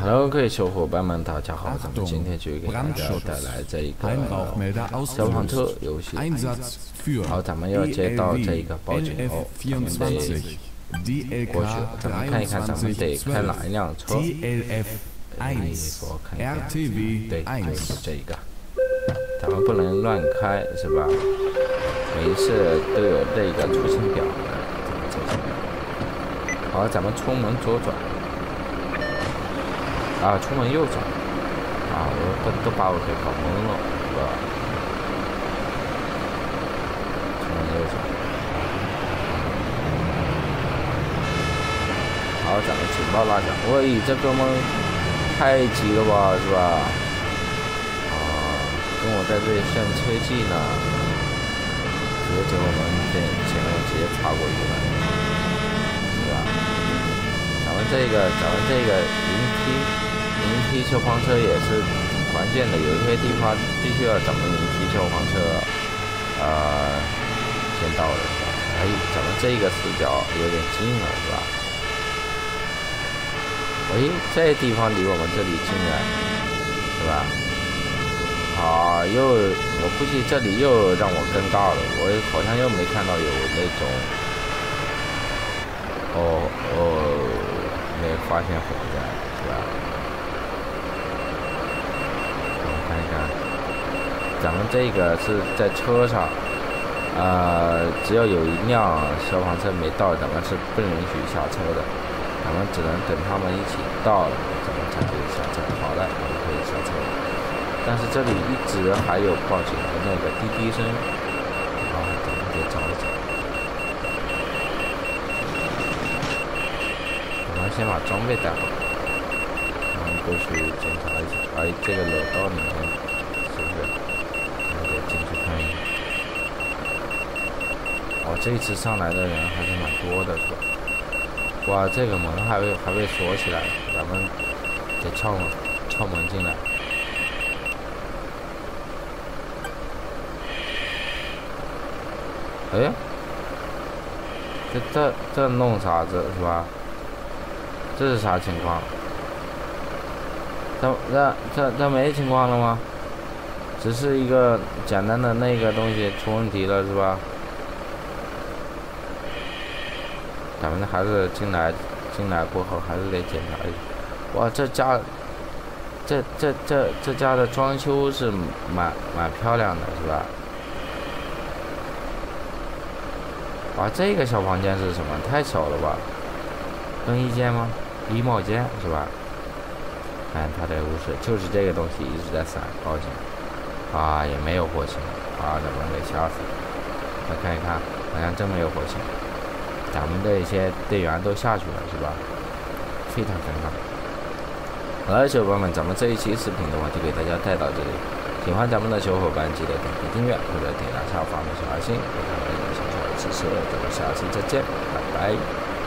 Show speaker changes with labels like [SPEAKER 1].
[SPEAKER 1] Hello，各位小伙伴们，大家好！咱们今天就给大家带来这一个消防车游戏。好，咱们要接到这一个报警后，咱们得过去。咱们看一看，咱们得开哪一辆车？哎，我看一看，对，就是这一个。咱们不能乱开，是吧？每一次都有这个出勤表的。好，咱们出门左转。啊，出门右转，啊，我都都把我给搞懵了，是吧？出门右转，好，咱们警报拉响。喂，这哥们太急了吧，是吧？啊，跟我在这里炫车技呢，直接从我们前前面直接插过去了，是吧？咱们这个，咱们这个零梯。零梯消防车也是关键的，有一些地方必须要咱们零梯消防车，呃，先到的。哎，咱们这个死角有点近了，是吧？哎，这地方离我们这里近了，是吧？啊，又我估计这里又让我尴尬了，我好像又没看到有那种，哦哦，没发现火灾，是吧？咱们这个是在车上，呃，只要有一辆消防车没到，咱们是不允许下车的。咱们只能等他们一起到了，咱们才可以下车。好了，我们可以下车了。但是这里一直还有报警的那个滴滴声，啊，咱们得找一找。我们先把装备带好，然后过去检查一下。哎，这个楼道里面。哦，这一次上来的人还是蛮多的，是吧？哇，这个门还被还被锁起来，咱们得撬门，撬门进来。哎，这这这弄啥子是吧？这是啥情况？这这这这没情况了吗？只是一个简单的那个东西出问题了是吧？咱们的孩子进来，进来过后还是得检查一下。哇，这家，这这这这家的装修是蛮蛮漂亮的，是吧？哇，这个小房间是什么？太小了吧？更衣间吗？衣帽间是吧？看他的屋是，就是这个东西一直在闪，报警。啊，也没有火星，啊，咱们给吓死了。来看一看，好像真没有火星。咱们的一些队员都下去了，是吧？非常尴尬。好了，小伙伴们，咱们这一期视频的话就给大家带到这里。喜欢咱们的小伙伴记得点击订阅或者点亮下方的小爱心，给咱们一个小小的支持。咱们下期再见，拜拜。